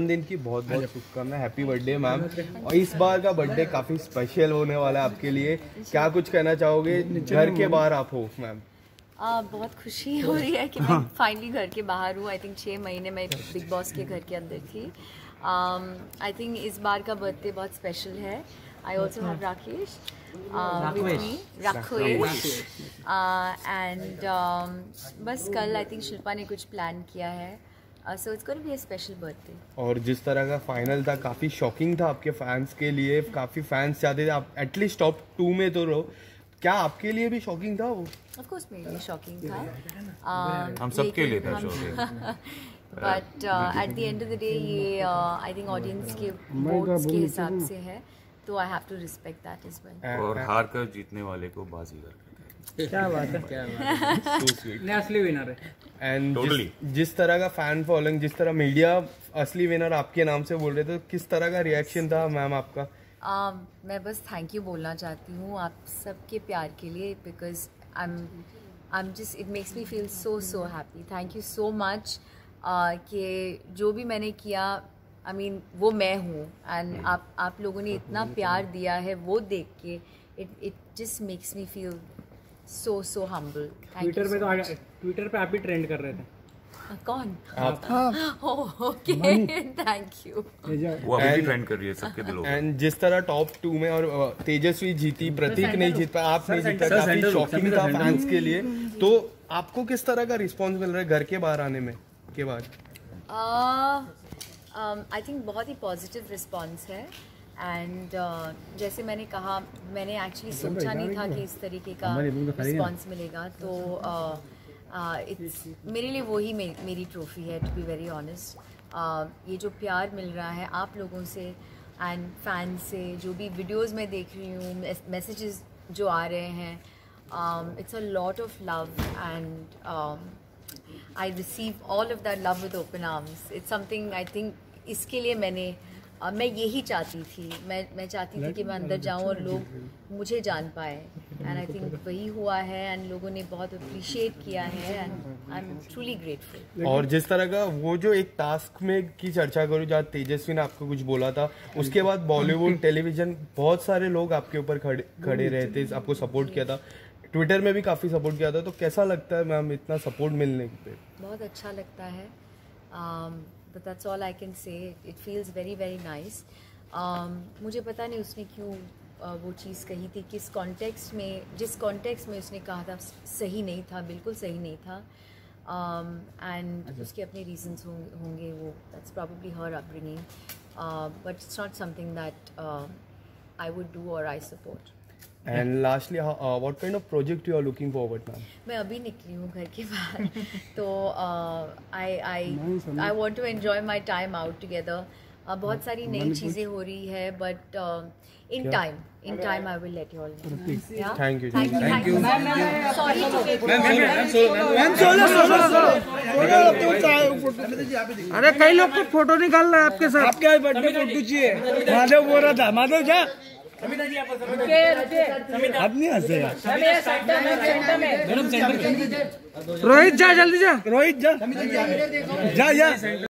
जन्मदिन की बहुत बहुत शुभकामनाएँ। हैप्पी बर्थडे मैम और इस बार का बर्थडे काफ़ी स्पेशल होने वाला है आपके लिए। क्या कुछ कहना चाहोगे? घर के बाहर आप हो मैम आ, बहुत खुशी हो रही है कि मैं फाइनली घर के बाहर हूँ। आई थिंक छः महीने मैं बिग बॉस के घर के अंदर थी। आई थिंक इस बार का बर्थडे बहुत स्पेशल है। I also have Rakesh Rakesh and बस कल आई थिंक शिल्पा ने कुछ प्लान किया है। So it's going be a special birthday और जिस तरह का फाइनल था काफ़ी शॉकिंग था आपके फैंस के लिए काफ़ी फैंस चाहते थे आप एटलीस्ट टॉप टू में तो रहो। क्या आपके लिए भी शॉकिंग था वो? ऑफ़ कोर्स मेरे लिए शॉकिंग था। Um, हम सबके लिए था shocking but at the end of the day ये आई थिंक ऑडियंस के वोट्स के हिसाब से है तो I have to respect that is well और हार कर जीतने वाले को बाजीगर हैं क्या बात है? क्या बात है? असली विनर है। And Totally. जिस, जिस तरह का फ़ैन फॉलोइंग जिस तरह मीडिया असली विनर आपके नाम से बोल रहे थे तो किस तरह का रिएक्शन था मैम आपका? Um, मैं बस थैंक यू बोलना चाहती हूँ आप सबके प्यार के लिए because I am I am just it makes me feel so so happy thank you so much कि जो भी मैंने किया आई I मीन mean, वो मैं हूँ एंड आप आप लोगों ने इतना प्यार दिया है वो देख के it it just makes me feel so so humble Twitter पे तो ट्विटर पे आप भी ट्रेंड कर रहे थे। कौन? आप। ओके थैंक यू वो अभी भी ट्रेंड कर रही है सबके दिलों में एंड जिस तरह टॉप टू में और तेजस्वी जीती प्रतीक नहीं जीत पाया आप नहीं जीता काफ़ी शॉकिंग था फैंस के लिए। तो आपको किस तरह का रिस्पॉन्स मिल रहा है घर के बाहर आने में के बाद? आई थिंक बहुत ही पॉजिटिव रिस्पॉन्स है। एंड uh, जैसे मैंने कहा मैंने एक्चुअली सोचा नहीं था कि इस तरीके का रिस्पॉन्स मिलेगा। तो इट्स uh, uh, मेरे लिए वही मे, मेरी ट्रॉफी है टू बी वेरी ऑनेस्ट ये जो प्यार मिल रहा है आप लोगों से एंड फ़ैन से जो भी वीडियोस मैं देख रही हूँ मैसेजेस जो आ रहे हैं it's a lot of love and I receive all of that love with open arms. It's something I think इसके लिए मैंने uh, मैं यही चाहती थी। मैं मैं चाहती थी कि मैं अंदर जाऊँ और लोग मुझे जान पाए। एंड आई थिंक वही हुआ है एंड लोगों ने बहुत अप्रिशिएट किया है and I am truly grateful और जिस तरह का वो जो एक टास्क में की चर्चा करूँ जहाँ तेजस्वी ने आपको कुछ बोला था उसके बाद बॉलीवुड टेलीविज़न बहुत सारे लोग आपके ऊपर खड़े खड़े रहे थे आपको सपोर्ट किया था। ट्विटर में भी काफ़ी सपोर्ट किया था तो कैसा लगता है मैम इतना सपोर्ट मिलने पे? बहुत अच्छा लगता है। But that's all I can say it feels very very nice मुझे पता नहीं उसने क्यों uh, वो चीज़ कही थी किस कॉन्टेक्स्ट में जिस कॉन्टेक्स्ट में उसने कहा था सही नहीं था बिल्कुल सही नहीं था। एंड उसके अपने रीजंस होंगे वो that's probably her upbringing but it's not something that I would do और I support and lastly what kind of project you are looking forward ma'am मैं अभी निकली हूँ घर के बाहर। तो I I I want to enjoy my time out together बहुत सारी नई चीज़ें हो रही है but in time in time I will let you all thank you thank you sorry अरे कई लोग तो फ़ोटो निकाल रहे हैं आपके साथ। आपके बर्थडे फ़ोटो चाहिए महादेव बोल रहा था महादेव जा। हंसेगा रोहित जा जल्दी जा। रोहित जा। जा जा।